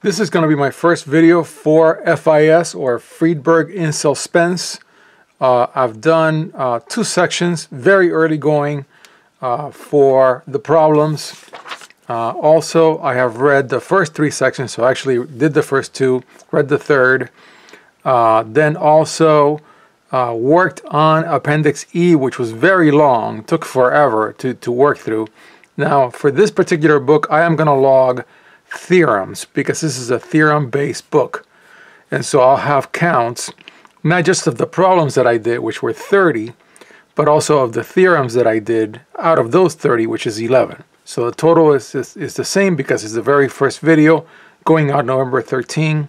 This is going to be my first video for FIS or Friedberg Insel Spence. Uh, I've done uh, two sections, very early going uh, for the problems. Uh, also, I have read the first three sections, so I actually did the first two, read the third. Uh, then also uh, worked on Appendix E, which was very long, took forever to, to work through. Now, for this particular book, I am going to log theorems because this is a theorem based book. And so I'll have counts, not just of the problems that I did, which were 30, but also of the theorems that I did out of those 30, which is 11. So the total is, is, is the same because it's the very first video going out November 13.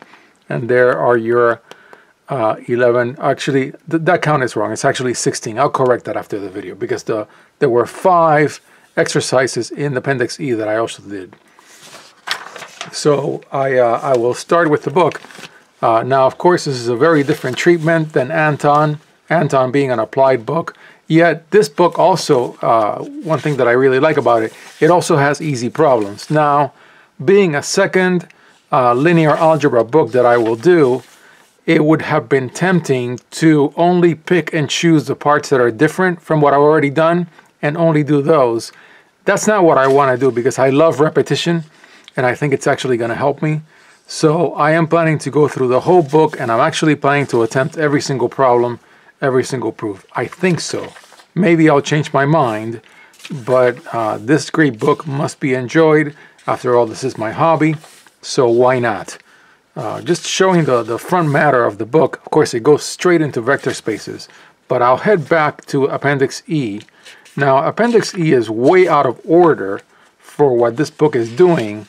And there are your uh, 11. Actually, th that count is wrong. It's actually 16. I'll correct that after the video because the there were five exercises in Appendix E that I also did. So I, uh, I will start with the book. Uh, now, of course, this is a very different treatment than Anton, Anton being an applied book. Yet this book also, uh, one thing that I really like about it, it also has easy problems. Now, being a second uh, linear algebra book that I will do, it would have been tempting to only pick and choose the parts that are different from what I've already done and only do those. That's not what I want to do because I love repetition and I think it's actually going to help me. So I am planning to go through the whole book and I'm actually planning to attempt every single problem, every single proof. I think so. Maybe I'll change my mind, but uh, this great book must be enjoyed. After all, this is my hobby, so why not? Uh, just showing the, the front matter of the book, of course it goes straight into vector spaces, but I'll head back to Appendix E. Now, Appendix E is way out of order for what this book is doing,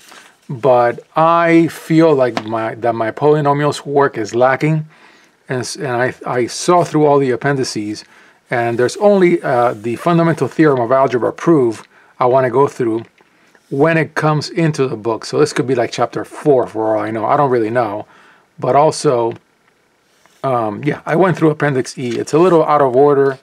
but I feel like my that my polynomials work is lacking, and, and I, I saw through all the appendices, and there's only uh, the fundamental theorem of algebra proof I want to go through when it comes into the book. So this could be like chapter four for all I know. I don't really know, but also, um, yeah, I went through Appendix E. It's a little out of order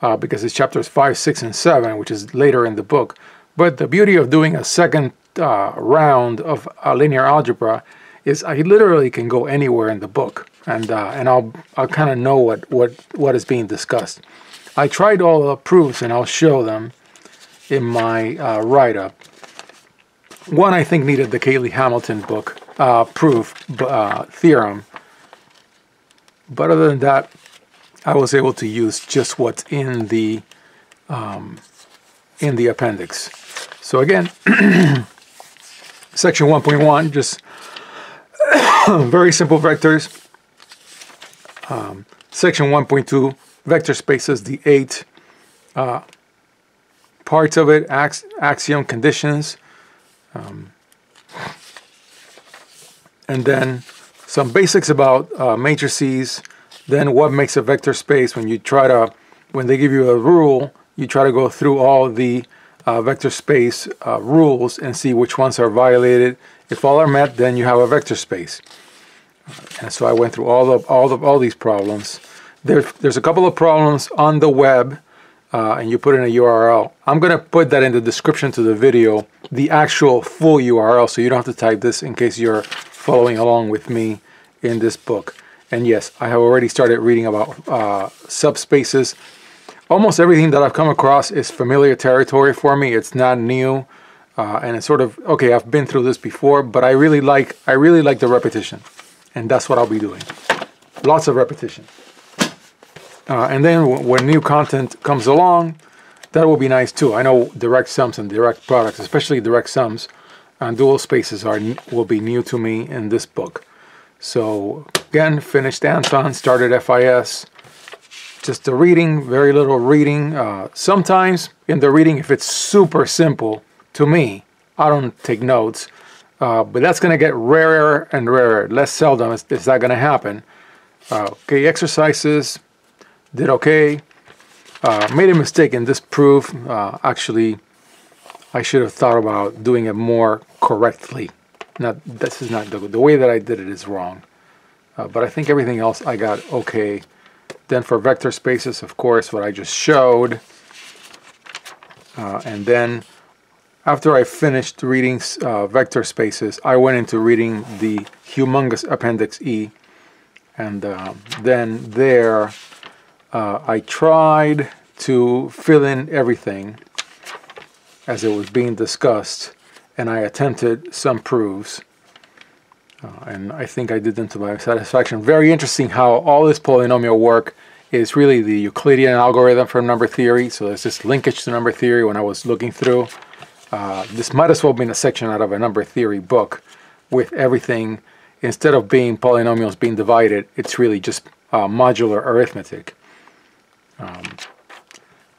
uh, because it's chapters five, six, and seven, which is later in the book. But the beauty of doing a second uh, round of uh, linear algebra is I literally can go anywhere in the book and uh, and I'll I'll kind of know what what what is being discussed. I tried all the proofs and I'll show them in my uh, write-up. One I think needed the Cayley Hamilton book uh, proof uh, theorem, but other than that, I was able to use just what's in the um, in the appendix. So again. section 1.1, just very simple vectors. Um, section 1.2, vector spaces, the eight uh, parts of it, ax axiom conditions, um, and then some basics about uh, matrices, then what makes a vector space when you try to, when they give you a rule, you try to go through all the uh, vector space uh, rules and see which ones are violated. If all are met, then you have a vector space. And so I went through all of all of all these problems. There's there's a couple of problems on the web, uh, and you put in a URL. I'm gonna put that in the description to the video, the actual full URL, so you don't have to type this in case you're following along with me in this book. And yes, I have already started reading about uh, subspaces almost everything that I've come across is familiar territory for me. It's not new. Uh, and it's sort of okay i've been through this before but i really like i really like the repetition and that's what i'll be doing lots of repetition uh, and then when new content comes along that will be nice too i know direct sums and direct products especially direct sums and dual spaces are will be new to me in this book so again finished anton started fis just the reading, very little reading. Uh, sometimes in the reading, if it's super simple, to me, I don't take notes. Uh, but that's going to get rarer and rarer. Less seldom is, is that going to happen. Uh, okay, exercises, did okay. Uh, made a mistake in this proof. Uh, actually, I should have thought about doing it more correctly. Not this is not the, the way that I did it is wrong. Uh, but I think everything else I got okay. Then for vector spaces, of course, what I just showed. Uh, and then after I finished reading uh, vector spaces, I went into reading the humongous Appendix E. And uh, then there, uh, I tried to fill in everything as it was being discussed, and I attempted some proofs. Uh, and I think I did them to my satisfaction. Very interesting how all this polynomial work is really the Euclidean algorithm for number theory. So there's this linkage to number theory when I was looking through. Uh, this might as well be a section out of a number theory book with everything, instead of being polynomials being divided, it's really just uh, modular arithmetic. Um,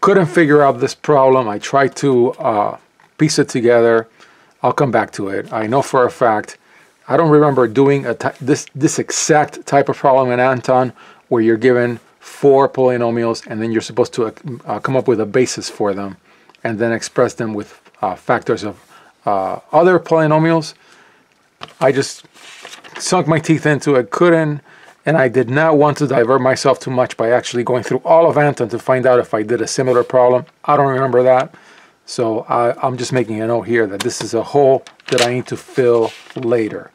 couldn't figure out this problem. I tried to uh, piece it together. I'll come back to it. I know for a fact, I don't remember doing this, this exact type of problem in Anton where you're given four polynomials and then you're supposed to uh, come up with a basis for them and then express them with uh, factors of uh, other polynomials. I just sunk my teeth into it, couldn't, and I did not want to divert myself too much by actually going through all of Anton to find out if I did a similar problem. I don't remember that. So I, I'm just making a note here that this is a hole that I need to fill later.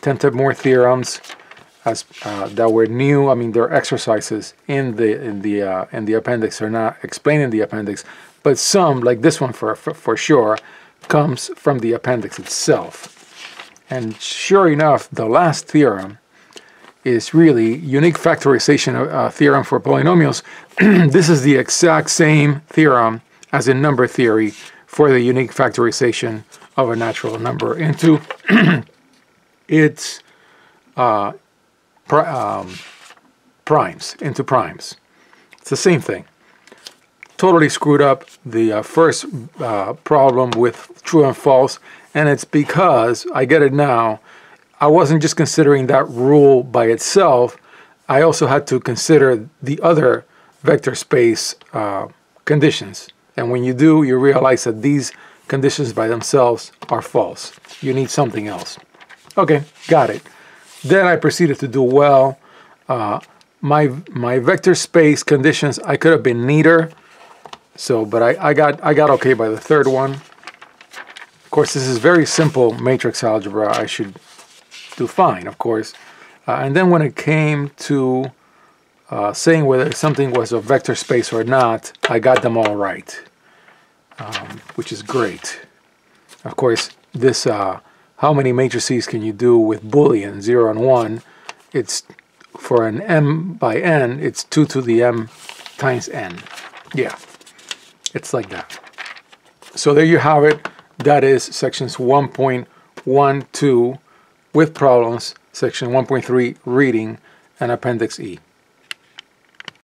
Attempted more theorems as uh, that were new. I mean, there are exercises in the in the uh, in the appendix. They're not explained in the appendix, but some, like this one for, for, for sure, comes from the appendix itself. And sure enough, the last theorem is really unique factorization uh, theorem for polynomials. this is the exact same theorem as in number theory for the unique factorization of a natural number into its uh, um, primes, into primes. It's the same thing totally screwed up the uh, first uh, problem with true and false, and it's because, I get it now, I wasn't just considering that rule by itself, I also had to consider the other vector space uh, conditions. And when you do, you realize that these conditions by themselves are false. You need something else. Okay, got it. Then I proceeded to do well. Uh, my, my vector space conditions, I could have been neater. So, but I, I got I got okay by the third one. Of course, this is very simple matrix algebra. I should do fine, of course. Uh, and then when it came to uh, saying whether something was a vector space or not, I got them all right, um, which is great. Of course, this uh, how many matrices can you do with Boolean 0 and 1? It's for an m by n, it's 2 to the m times n. Yeah. It's like that. So there you have it. That is sections 1.12 with problems, section 1.3 reading, and appendix E.